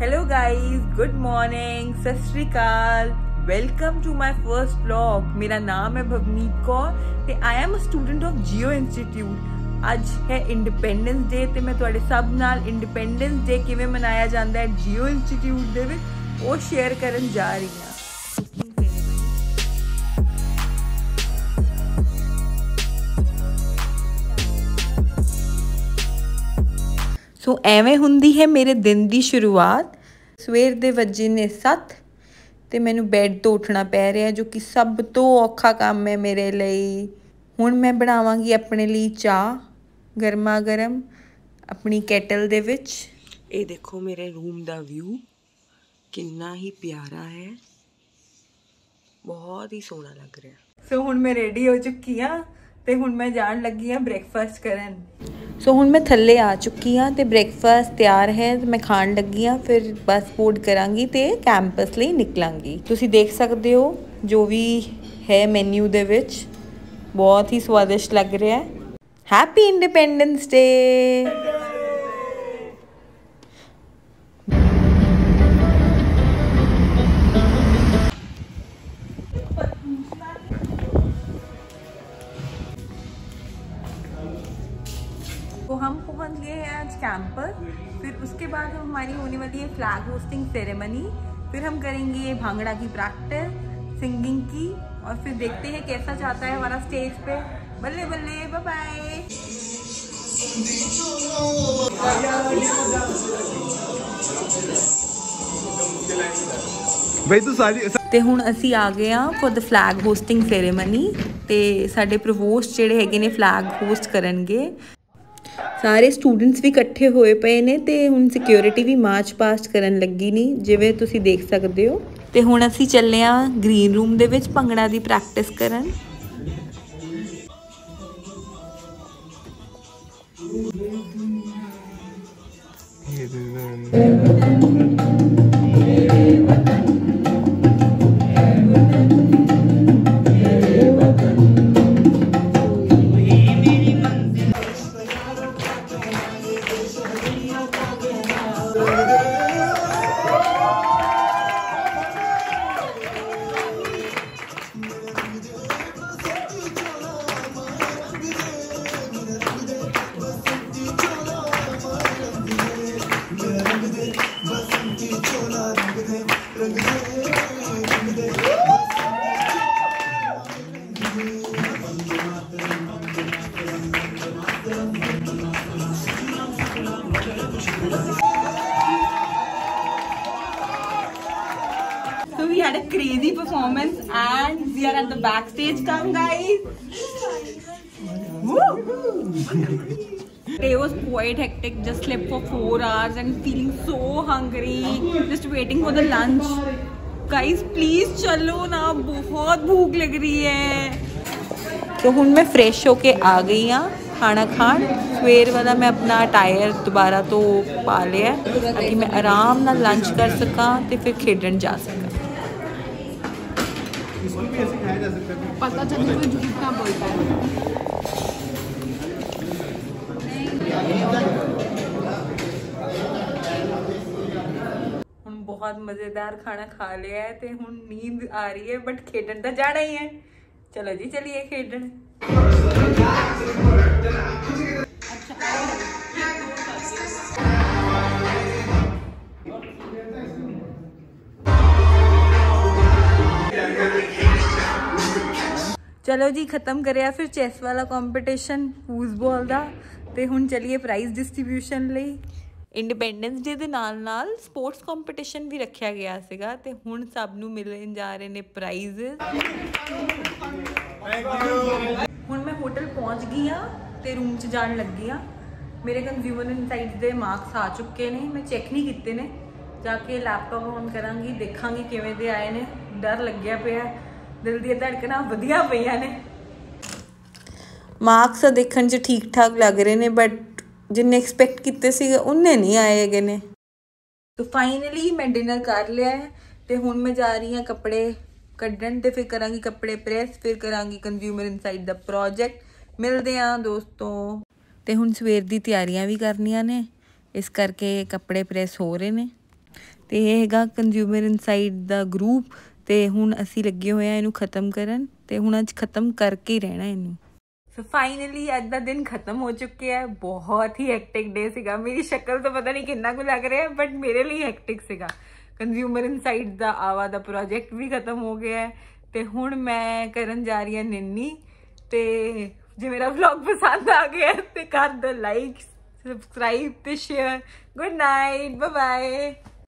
Hello guys good morning ਸਤਿ ਸ਼੍ਰੀ ਅਕਾਲ welcome to my first vlog ਮੇਰਾ ਨਾਮ ਹੈ ਭਵਨੀਤ ਕੌਰ ਤੇ I am a student of Jio institute ਅੱਜ ਹੈ ਇੰਡੀਪੈਂਡੈਂਸ ਡੇ ਤੇ ਮੈਂ ਤੁਹਾਡੇ ਸਭ ਨਾਲ ਇੰਡੀਪੈਂਡੈਂਸ ਡੇ ਕਿਵੇਂ ਮਨਾਇਆ ਜਾਂਦਾ ਹੈ ਜੀਓ ਇੰਸਟੀਚਿਊਟ ਦੇ ਵਿੱਚ ਉਹ ਸ਼ੇਅਰ ਕਰਨ ਜਾ ਰਹੀ ਹਾਂ ਸੋ ਐਵੇਂ ਹੁੰਦੀ ਹੈ ਮੇਰੇ ਦਿਨ ਦੀ ਸ਼ੁਰੂਆਤ। ਸਵੇਰ ਦੇ ਵਜੇ ਨੇ 7 ਤੇ ਮੈਨੂੰ ਬੈੱਡ ਤੋਂ ਉੱਠਣਾ ਪੈ ਰਿਹਾ ਜੋ ਕਿ ਸਭ ਤੋਂ ਔਖਾ ਕੰਮ ਹੈ ਮੇਰੇ ਲਈ। ਹੁਣ ਮੈਂ ਬਣਾਵਾਂਗੀ ਆਪਣੇ ਲਈ ਚਾਹ ਗਰਮਾ ਗਰਮ ਆਪਣੀ ਕੈਟਲ ਦੇ ਵਿੱਚ। ਇਹ ਦੇਖੋ ਮੇਰੇ ਰੂਮ ਦਾ ਵਿਊ ਕਿੰਨਾ ਹੀ ਪਿਆਰਾ ਹੈ। ਬਹੁਤ ਹੀ ਸੋਹਣਾ ਲੱਗ ਰਿਹਾ। ਸੋ ਹੁਣ ਮੈਂ ਰੈਡੀ ਹੋ ਚੁੱਕੀ ਆ ਤੇ ਹੁਣ ਮੈਂ ਜਾਣ ਲੱਗੀ ਆ ਬ੍ਰੇਕਫਾਸਟ ਕਰਨ। ਸੋ ਹੁਣ ਮੈਂ ਥੱਲੇ ਆ ਚੁੱਕੀ ਹਾਂ ਤੇ ਬ੍ਰੇਕਫਾਸਟ ਤਿਆਰ ਹੈ ਮੈਂ ਖਾਣ ਲੱਗੀ ਹਾਂ, ਫਿਰ ਬਸ ਫੂਡ ਕਰਾਂਗੀ ਤੇ ਕੈਂਪਸ ਲਈ ਨਿਕਲਾਂਗੀ। ਤੁਸੀਂ ਦੇਖ ਸਕਦੇ ਹੋ ਜੋ ਵੀ ਹੈ ਮੈਨੂ ਦੇ ਵਿੱਚ, ਬਹੁਤ ਹੀ ਸਵਾਦਿਸ਼ਟ ਲੱਗ ਰਿਹਾ ਹੈ। ਹੈਪੀ ਇੰਡੀਪੈਂਡੈਂਸ ਡੇ तो हम पहुँच गए हैं आज कैंप पर। फिर उसके बाद हम हमारी होने वाली है फ्लैग होस्टिंग सेरेमनी फिर हम करेंगे भांगड़ा की प्रैक्टिस सिंगिंग की और फिर देखते हैं कैसा जाता है हमारा स्टेज पे। बल्ले बल्ले बाय ਬਈ ਤੂੰ ਸਾਰੀ ਤੇ ਹੁਣ ਅਸੀਂ ਆ ਗਏ द फ्लैग होस्टिंग सेरेमनी तो साढ़े प्रवोस्ट जोड़े है फ्लैग होस्ट करे ਸਾਰੇ ਸਟੂਡੈਂਟਸ ਵੀ ਇਕੱਠੇ ਹੋਏ ਪਏ ਨੇ ਤੇ ਹੁਣ ਸਿਕਿਉਰਿਟੀ ਵੀ ਮਾਰਚ ਪਾਸਟ ਕਰਨ ਲੱਗੀ ਨਹੀਂ ਜਿਵੇਂ ਤੁਸੀਂ ਦੇਖ ਸਕਦੇ ਹੋ। ਤੇ ਹੁਣ ਅਸੀਂ ਚੱਲੇ ਆ ਗ੍ਰੀਨ ਰੂਮ ਦੇ ਵਿੱਚ ਭੰਗੜਾ ਦੀ ਪ੍ਰੈਕਟਿਸ ਕਰਨ। So we had a crazy performance and we are at the backstage. Come guys. Woo! Day was quite hectic, just slept for 4 hours and feeling so hungry, just waiting for the lunch. Guys, please चलो ना बहुत भूख लग रही है तो हूँ मैं फ्रेश होके आ गई हाँ खाना खान फिर वाला मैं अपना टायर दोबारा तो पा लिया ताकि मैं आराम ना लंच कर सका तो फिर खेडन जा सका पता चल ਬਹੁਤ ਮਜ਼ੇਦਾਰ ਖਾਣਾ ਖਾ ਲਿਆ ਹੈ ਤੇ ਹੁਣ ਨੀਂਦ ਆ ਰਹੀ ਹੈ ਬਟ ਖੇਡਣ ਤਾਂ ਜਾਣਾ ਹੀ ਹੈ। ਚਲੋ ਜੀ, ਚਲਿਏ ਖੇਡਣ। ਚਲੋ ਜੀ, ਖਤਮ ਕਰਿਆ ਫਿਰ ਚੈਸ ਵਾਲਾ ਕੰਪੀਟੀਸ਼ਨ ਫੂਜ਼ਬਾਲ ਦਾ। ਤੇ ਹੁਣ ਚਲਿਏ ਪ੍ਰਾਈਜ਼ ਡਿਸਟ੍ਰੀਬਿਊਸ਼ਨ ਲਈ। ਇੰਡੀਪੈਂਡੈਂਸ ਡੇ ਦੇ ਨਾਲ ਨਾਲ ਸਪੋਰਟਸ ਕੰਪੀਟੀਸ਼ਨ ਵੀ ਰੱਖਿਆ ਗਿਆ ਸੀਗਾ ਤੇ ਹੁਣ ਸਭ ਨੂੰ ਮਿਲਣ ਜਾ ਰਹੇ ਨੇ ਪ੍ਰਾਈਜ਼ ਹੁਣ ਮੈਂ ਹੋਟਲ ਪਹੁੰਚ ਗਈ ਆ ਤੇ ਰੂਮ 'ਚ ਜਾਣ ਲੱਗੀ ਆ ਮੇਰੇ ਕੰਜ਼ਿਊਮਰ ਇਨਸਾਈਟਸ ਦੇ ਮਾਰਕਸ ਆ ਚੁੱਕੇ ਨੇ ਮੈਂ ਚੈੱਕ ਨਹੀਂ ਕੀਤੇ ਨੇ। ਜਾ ਕੇ ਲੈਪਟਾਪ ਔਨ ਕਰਾਂਗੀ ਦੇਖਾਂਗੀ ਕਿਵੇਂ ਦੇ ਆਏ ਨੇ। ਡਰ ਲੱਗਿਆ ਪਿਆ ਦਿਲ ਦੀਆਂ ਧੜਕਣਾਂ ਵਧੀਆ ਪਈਆਂ ਨੇ। ਮਾਰਕਸ ਦੇਖਣ 'ਚ ਠੀਕ ਠਾਕ ਲੱਗ ਰਹੇ ਨੇ ਬਟ ਜਿੰਨੇ ਐਕਸਪੈਕਟ ਕੀਤੇ ਸੀਗੇ, ਉਹਨੇ ਨਹੀਂ ਆਏ ਹੈਗੇ ਨੇ। ਤੋ ਫਾਈਨਲੀ ਮੈਂ ਡਿਨਰ ਕਰ ਲਿਆ ਹੈ ਤੇ ਹੁਣ ਮੈਂ ਜਾ ਰਹੀ ਹਾਂ ਕੱਪੜੇ ਕੱਢਣ ਤੇ ਫਿਰ ਕਰਾਂਗੀ ਕੱਪੜੇ ਪ੍ਰੈਸ ਫਿਰ ਕਰਾਂਗੀ ਕੰਜ਼ਿਊਮਰ ਇਨਸਾਈਡ ਦਾ ਪ੍ਰੋਜੈਕਟ ਮਿਲਦੇ ਆਂ ਦੋਸਤੋ। ਤੇ ਹੁਣ ਸਵੇਰ ਦੀ ਤਿਆਰੀਆਂ ਵੀ ਕਰਨੀਆਂ ਨੇ, ਇਸ ਕਰਕੇ ਕੱਪੜੇ ਪ੍ਰੈਸ ਹੋ ਰਹੇ ਨੇ। ਤੇ ਇਹ ਹੈਗਾ ਕੰਜ਼ਿਊਮਰ ਇਨਸਾਈਡ ਦਾ ਗਰੁੱਪ ਤੇ ਹੁਣ ਅਸੀਂ ਲੱਗੇ ਹੋਏ ਆ ਇਹਨੂੰ ਖਤਮ ਕਰਨ ਤੇ ਹੁਣ ਅੱਜ ਖਤਮ ਕਰਕੇ ਹੀ ਰਹਿਣਾ ਇਹਨੂੰ। ਸੋ ਫਾਈਨਲੀ ਅੱਜ ਦਾ ਦਿਨ ਖਤਮ ਹੋ ਚੁੱਕਿਆ ਹੈ। ਬਹੁਤ ਹੀ ਹੈਕਟਿਕ ਡੇ ਸੀਗਾ। ਮੇਰੀ ਸ਼ਕਲ ਤੋਂ ਪਤਾ ਨਹੀਂ ਕਿੰਨਾ ਕੁ ਲੱਗ ਰਿਹਾ ਬਟ ਮੇਰੇ ਲਈ ਹੈਕਟਿਕ ਸੀਗਾ। ਕੰਜ਼ਿਊਮਰ ਇਨਸਾਈਟ ਦਾ ਆਵਾ ਦਾ ਪ੍ਰੋਜੈਕਟ ਵੀ ਖਤਮ ਹੋ ਗਿਆ ਹੈ। ਤੇ ਹੁਣ ਮੈਂ ਕਰਨ ਜਾ ਰਹੀ ਹਾਂ ਨਿੰਨੀ। ਤੇ ਜੇ ਮੇਰਾ ਵਲੌਗ ਪਸੰਦ ਆ ਗਿਆ ਹੈ, ਤੇ ਕਰ ਦੋ ਲਾਈਕ ਸਬਸਕ੍ਰਾਈਬ ਤੇ share good night bye bye